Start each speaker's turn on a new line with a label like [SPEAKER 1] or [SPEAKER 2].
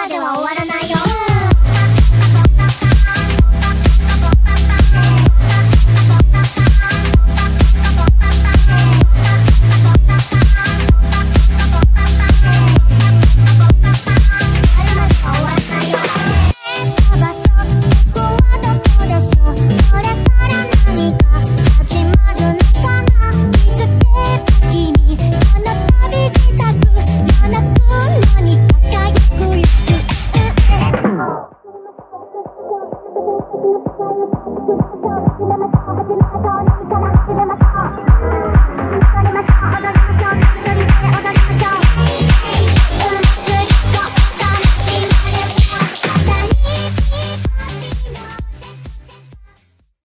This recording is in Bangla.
[SPEAKER 1] までは終わらない。Thank you.